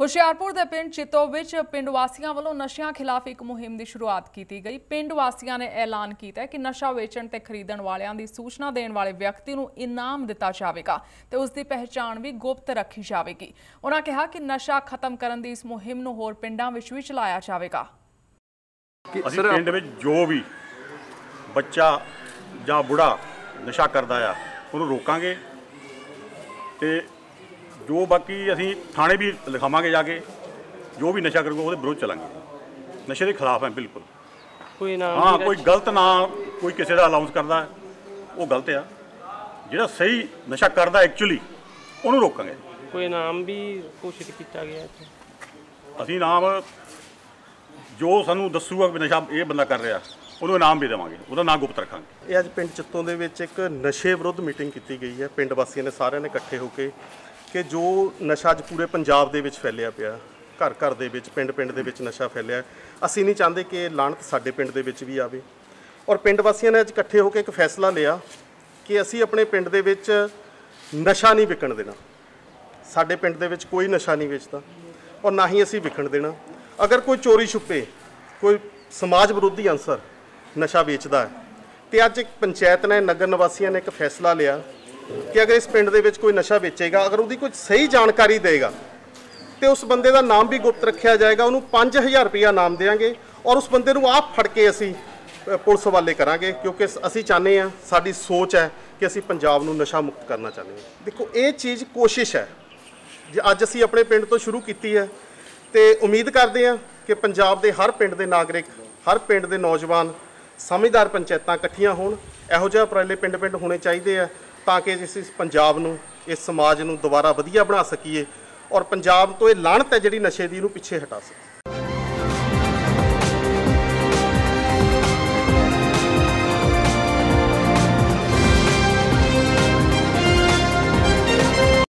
ਹੁਸ਼ਿਆਰਪੁਰ ਦੇ ਪਿੰਡ ਚਿੱਤੋ ਵਿੱਚ ਪਿੰਡ ਵਾਸੀਆਂ ਵੱਲੋਂ ਨਸ਼ਿਆਂ ਖਿਲਾਫ ਇੱਕ ਮੁਹਿੰਮ ਦੀ ਸ਼ੁਰੂਆਤ ਕੀਤੀ ਗਈ। ਪਿੰਡ ਵਾਸੀਆਂ ਨੇ ਐਲਾਨ ਕੀਤਾ ਹੈ ਕਿ ਨਸ਼ਾ ਵੇਚਣ ਤੇ ਖਰੀਦਣ ਵਾਲਿਆਂ ਦੀ ਸੂਚਨਾ ਦੇਣ ਵਾਲੇ ਵਿਅਕਤੀ ਨੂੰ ਇਨਾਮ ਦਿੱਤਾ ਜਾਵੇਗਾ ਤੇ ਉਸ ਦੀ ਪਹਿਚਾਣ ਵੀ ਗੁਪਤ ਰੱਖੀ ਜਾਵੇਗੀ। ਉਹਨਾਂ ਕਿਹਾ ਕਿ ਨਸ਼ਾ ਖਤਮ ਕਰਨ ਦੀ ਇਸ ਮੁਹਿੰਮ ਨੂੰ ਹੋਰ ਪਿੰਡਾਂ ਵਿੱਚ ਵੀ ਚਲਾਇਆ ਜਾਵੇਗਾ। ਅਸੀਂ ਪਿੰਡ ਵਿੱਚ ਜੋ ਵੀ ਬੱਚਾ ਜਾਂ ਬੁੜਾ ਨਸ਼ਾ ਕਰਦਾ ਆ ਉਹਨੂੰ ਰੋਕਾਂਗੇ ਤੇ ਜੋ ਬਾਕੀ ਅਸੀਂ ਥਾਣੇ ਵੀ ਲਿਖਾਵਾਂਗੇ ਜਾ ਕੇ ਜੋ ਵੀ ਨਸ਼ਾ ਕਰੂਗਾ ਉਹਦੇ ਵਿਰੁੱਧ ਚਲਾਂਗੇ। ਨਸ਼ੇ ਦੇ ਖਿਲਾਫ ਹੈ ਬਿਲਕੁਲ। ਕੋਈ ਨਾਮ ਹਾਂ ਕੋਈ ਗਲਤ ਨਾ ਕੋਈ ਕਿਸੇ ਦਾ ਅਲਾਉਂਸ ਕਰਦਾ ਉਹ ਗਲਤ ਆ। ਜਿਹੜਾ ਸਹੀ ਨਸ਼ਾ ਕਰਦਾ ਐਕਚੁਅਲੀ ਉਹਨੂੰ ਰੋਕਾਂਗੇ। ਕੋਈ ਨਾਮ ਵੀ ਘੋਸ਼ਿਤ ਕੀਤਾ ਗਿਆ ਇੱਥੇ? ਅਸੀਂ ਨਾਮ ਜੋ ਸਾਨੂੰ ਦੱਸੂਗਾ ਵੀ ਨਸ਼ਾ ਇਹ ਬੰਦਾ ਕਰ ਰਿਹਾ ਉਹਨੂੰ ਇਨਾਮ ਵੀ ਦੇਵਾਂਗੇ ਉਹਦਾ ਨਾਮ ਗੁਪਤ ਰੱਖਾਂਗੇ। ਇਹ ਅੱਜ ਪਿੰਡ ਚਿੱਤੋਂ ਦੇ ਵਿੱਚ ਇੱਕ ਨਸ਼ੇ ਵਿਰੁੱਧ ਮੀਟਿੰਗ ਕੀਤੀ ਗਈ ਹੈ। ਪਿੰਡ ਵਾਸੀਆਂ ਨੇ ਸਾਰਿਆਂ ਨੇ ਇਕੱਠੇ ਹੋ ਕੇ ਕਿ ਜੋ ਨਸ਼ਾ ਅੱਜ ਪੂਰੇ ਪੰਜਾਬ ਦੇ ਵਿੱਚ ਫੈਲਿਆ ਪਿਆ, ਘਰ ਘਰ ਦੇ ਵਿੱਚ, ਪਿੰਡ ਪਿੰਡ ਦੇ ਵਿੱਚ ਨਸ਼ਾ ਫੈਲਿਆ ਅਸੀਂ ਨਹੀਂ ਚਾਹੁੰਦੇ ਕਿ ਇਹ ਲਾਹਨਤ ਸਾਡੇ ਪਿੰਡ ਦੇ ਵਿੱਚ ਵੀ ਆਵੇ। ਔਰ ਪਿੰਡ ਵਾਸੀਆਂ ਨੇ ਅੱਜ ਇਕੱਠੇ ਹੋ ਕੇ ਇੱਕ ਫੈਸਲਾ ਲਿਆ ਕਿ ਅਸੀਂ ਆਪਣੇ ਪਿੰਡ ਦੇ ਵਿੱਚ ਨਸ਼ਾ ਨਹੀਂ ਵਿਕਣ ਦੇਣਾ। ਸਾਡੇ ਪਿੰਡ ਦੇ ਵਿੱਚ ਕੋਈ ਨਸ਼ਾ ਨਹੀਂ ਵੇਚਦਾ ਔਰ ਨਾ ਹੀ ਅਸੀਂ ਵਿਕਣ ਦੇਣਾ। ਅਗਰ ਕੋਈ ਚੋਰੀ ਛੁਪੇ, ਕੋਈ ਸਮਾਜ ਵਿਰੋਧੀ ਅੰਸਰ ਨਸ਼ਾ ਵੇਚਦਾ ਹੈ, ਤੇ ਅੱਜ ਇੱਕ ਪੰਚਾਇਤ ਨੇ, ਨਗਰ ਨਿਵਾਸੀਆਂ ਨੇ ਇੱਕ ਫੈਸਲਾ ਲਿਆ ਕਿ ਅਗਰ ਇਸ ਪਿੰਡ ਦੇ ਵਿੱਚ ਕੋਈ ਨਸ਼ਾ ਵੇਚੇਗਾ, ਅਗਰ ਉਹਦੀ ਕੋਈ ਸਹੀ ਜਾਣਕਾਰੀ ਦੇਗਾ, ਤੇ ਉਸ ਬੰਦੇ ਦਾ ਨਾਮ ਵੀ ਗੁਪਤ ਰੱਖਿਆ ਜਾਏਗਾ, ਉਹਨੂੰ 5000 ਰੁਪਇਆ ਨਾਮ ਦੇਵਾਂਗੇ ਔਰ ਉਸ ਬੰਦੇ ਨੂੰ ਆਪ ਫੜ ਕੇ ਅਸੀਂ ਪੁਲਿਸ ਹਵਾਲੇ ਕਰਾਂਗੇ, ਕਿਉਂਕਿ ਅਸੀਂ ਚਾਹੁੰਦੇ ਹਾਂ, ਸਾਡੀ ਸੋਚ ਹੈ ਕਿ ਅਸੀਂ ਪੰਜਾਬ ਨੂੰ ਨਸ਼ਾ ਮੁਕਤ ਕਰਨਾ ਚਾਹੁੰਦੇ ਹਾਂ। ਦੇਖੋ, ਇਹ ਚੀਜ਼ ਕੋਸ਼ਿਸ਼ ਹੈ। ਜੇ ਅੱਜ ਅਸੀਂ ਆਪਣੇ ਪਿੰਡ ਤੋਂ ਸ਼ੁਰੂ ਕੀਤੀ ਹੈ, ਤੇ ਉਮੀਦ ਕਰਦੇ ਹਾਂ ਕਿ ਪੰਜਾਬ ਦੇ ਹਰ ਪਿੰਡ ਦੇ ਨਾਗਰਿਕ, ਹਰ ਪਿੰਡ ਦੇ ਨੌਜਵਾਨ, ਸਮਝਦਾਰ ਪੰਚਾਇਤਾਂ ਇਕੱਠੀਆਂ ਹੋਣ। ਇਹੋ ਜਿਹੇ ਉਪਰਾਲੇ ਪਿੰਡ-ਪਿੰਡ ਹੋਣੇ ਚਾਹੀਦੇ ਆ। ਤਾਂ ਕਿ ਅਸੀਂ ਪੰਜਾਬ ਨੂੰ, ਇਸ ਸਮਾਜ ਨੂੰ ਦੁਬਾਰਾ ਵਧੀਆ ਬਣਾ ਸਕੀਏ ਔਰ ਪੰਜਾਬ ਤੋਂ ਇਹ ਲਾਹਣਤ ਹੈ ਜਿਹੜੀ ਨਸ਼ੇ ਦੀ ਇਹਨੂੰ ਪਿੱਛੇ ਹਟਾ ਸਕੀਏ।